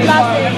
Prazer.